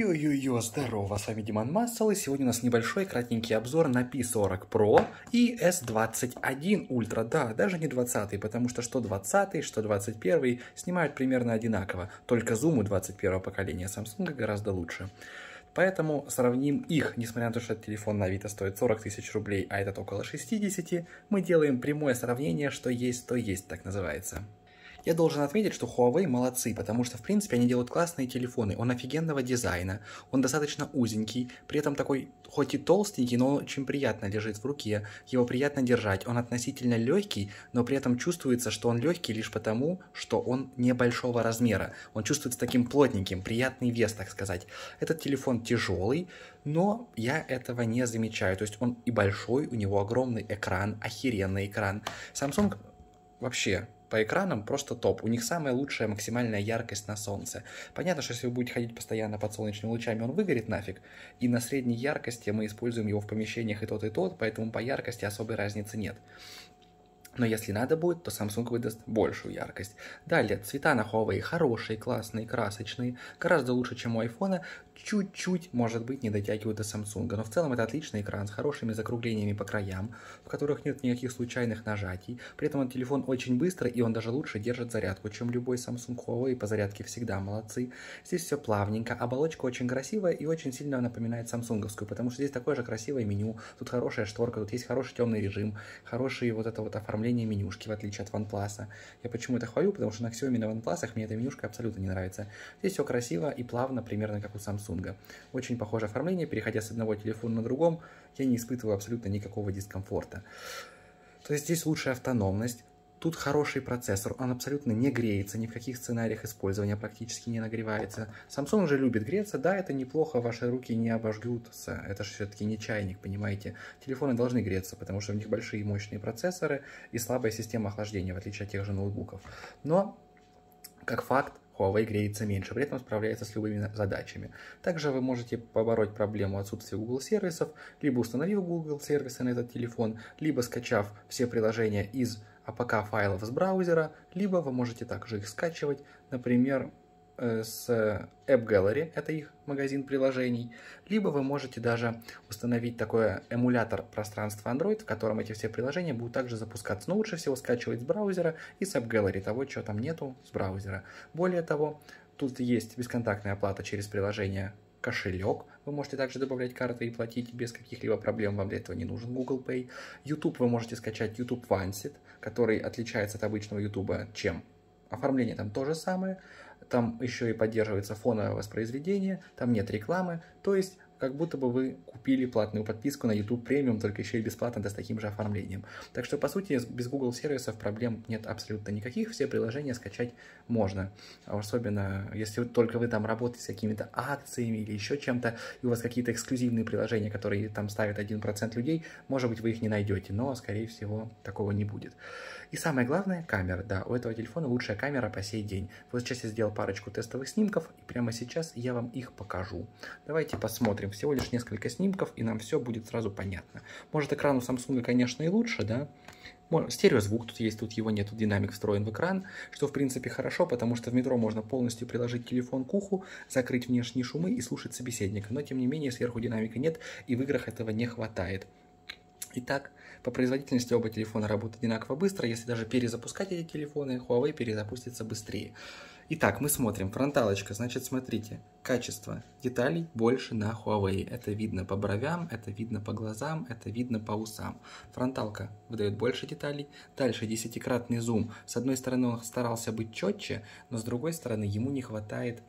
Йо-йо-йо, здорово, с вами Диман Массал, и сегодня у нас небольшой кратенький обзор на P40 Pro и S21 Ultra, да, даже не 20, потому что что 20, что 21 снимают примерно одинаково, только зум у 21 поколения Samsung гораздо лучше. Поэтому сравним их, несмотря на то, что телефон на Авито стоит 40 тысяч рублей, а этот около 60, мы делаем прямое сравнение, что есть, то есть, так называется. Я должен отметить, что Huawei молодцы, потому что, в принципе, они делают классные телефоны. Он офигенного дизайна, он достаточно узенький, при этом такой, хоть и толстенький, но очень приятно лежит в руке, его приятно держать. Он относительно легкий, но при этом чувствуется, что он легкий лишь потому, что он небольшого размера. Он чувствуется таким плотненьким, приятный вес, так сказать. Этот телефон тяжелый, но я этого не замечаю. То есть он и большой, у него огромный экран, охеренный экран. Samsung вообще по экранам просто топ. У них самая лучшая максимальная яркость на солнце. Понятно, что если вы будете ходить постоянно под солнечными лучами, он выгорит нафиг. И на средней яркости мы используем его в помещениях и тот, и тот, поэтому по яркости особой разницы нет. Но если надо будет, то Samsung выдаст большую яркость. Далее, цвета на Huawei хорошие, классные, красочные, гораздо лучше, чем у iPhone, чуть-чуть, может быть, не дотягивают до Samsung, но в целом это отличный экран с хорошими закруглениями по краям, в которых нет никаких случайных нажатий. При этом телефон очень быстрый, и он даже лучше держит зарядку, чем любой Samsung Huawei, по зарядке всегда молодцы. Здесь все плавненько, оболочка очень красивая и очень сильно напоминает самсунговскую, потому что здесь такое же красивое меню, тут хорошая шторка, тут есть хороший темный режим, хороший вот это вот оформление менюшки, в отличие от OnePlus. Я почему это хвалю, потому что на Xiaomi на OnePlus мне эта менюшка абсолютно не нравится. Здесь все красиво и плавно, примерно как у Samsung. Очень похожее оформление, переходя с одного телефона на другом, я не испытываю абсолютно никакого дискомфорта. То есть здесь лучшая автономность, Тут хороший процессор, он абсолютно не греется, ни в каких сценариях использования практически не нагревается. Samsung же любит греться, да, это неплохо, ваши руки не обожгутся, это же все-таки не чайник, понимаете. Телефоны должны греться, потому что у них большие мощные процессоры и слабая система охлаждения, в отличие от тех же ноутбуков. Но, как факт, Huawei греется меньше, при этом справляется с любыми задачами. Также вы можете побороть проблему отсутствия Google сервисов, либо установив Google сервисы на этот телефон, либо скачав все приложения из APK файлов с браузера, либо вы можете также их скачивать, например, Э, с App Gallery, это их магазин приложений, либо вы можете даже установить такой эмулятор пространства Android, в котором эти все приложения будут также запускаться. Но лучше всего скачивать с браузера и с App Gallery, того, чего там нету с браузера. Более того, тут есть бесконтактная оплата через приложение кошелек. Вы можете также добавлять карты и платить без каких-либо проблем, вам для этого не нужен Google Pay. YouTube вы можете скачать YouTube Vansit, который отличается от обычного YouTube чем? Оформление там то же самое, там еще и поддерживается фоновое воспроизведение, там нет рекламы, то есть как будто бы вы купили платную подписку на YouTube Premium, только еще и бесплатно, да с таким же оформлением. Так что, по сути, без Google сервисов проблем нет абсолютно никаких, все приложения скачать можно. Особенно, если только вы там работаете с какими-то акциями или еще чем-то, и у вас какие-то эксклюзивные приложения, которые там ставят 1% людей, может быть, вы их не найдете, но, скорее всего, такого не будет. И самое главное, камера. Да, у этого телефона лучшая камера по сей день. Вот сейчас я сделал парочку тестовых снимков, и прямо сейчас я вам их покажу. Давайте посмотрим всего лишь несколько снимков, и нам все будет сразу понятно. Может, экран у Samsung, конечно, и лучше, да? Стереозвук тут есть, тут его нет, динамик встроен в экран, что в принципе хорошо, потому что в метро можно полностью приложить телефон к уху, закрыть внешние шумы и слушать собеседника, но тем не менее сверху динамика нет, и в играх этого не хватает. Итак, по производительности оба телефона работают одинаково быстро, если даже перезапускать эти телефоны, Huawei перезапустится быстрее. Итак, мы смотрим. Фронталочка, значит, смотрите. Качество деталей больше на Huawei. Это видно по бровям, это видно по глазам, это видно по усам. Фронталка выдает больше деталей. Дальше десятикратный зум. С одной стороны он старался быть четче, но с другой стороны ему не хватает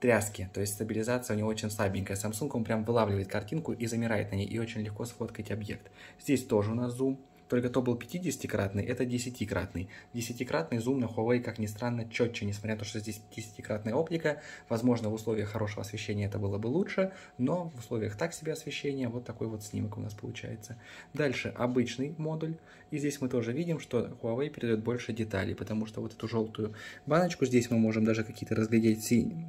тряски, то есть стабилизация у него очень слабенькая. Samsung он прям вылавливает картинку и замирает на ней, и очень легко сфоткать объект. Здесь тоже у нас зум, только то был 50-кратный, это 10-кратный. 10-кратный зум на Huawei, как ни странно, четче, несмотря на то, что здесь 10-кратная оптика. Возможно, в условиях хорошего освещения это было бы лучше, но в условиях так себе освещения вот такой вот снимок у нас получается. Дальше обычный модуль. И здесь мы тоже видим, что Huawei передает больше деталей, потому что вот эту желтую баночку, здесь мы можем даже какие-то разглядеть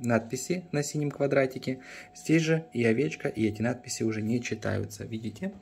надписи на синем квадратике. Здесь же и овечка, и эти надписи уже не читаются, видите?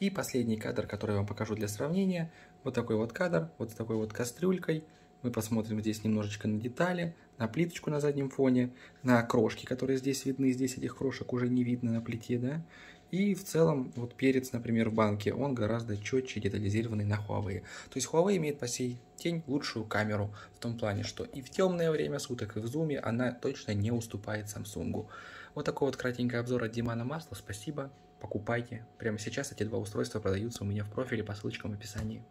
И последний кадр, который я вам покажу для сравнения. Вот такой вот кадр, вот с такой вот кастрюлькой. Мы посмотрим здесь немножечко на детали. на плиточку на заднем фоне, на крошки, которые здесь видны, здесь этих крошек уже не видно на плите, да. И в целом, вот перец, например, в банке, он гораздо четче детализированный на Huawei. То есть Huawei имеет по сей день лучшую камеру в том плане, что и в темное время суток, и в зуме она точно не уступает Samsung. Вот такой вот кратенький обзор от Димана Масла. Спасибо, покупайте. Прямо сейчас эти два устройства продаются у меня в профиле по ссылочкам в описании.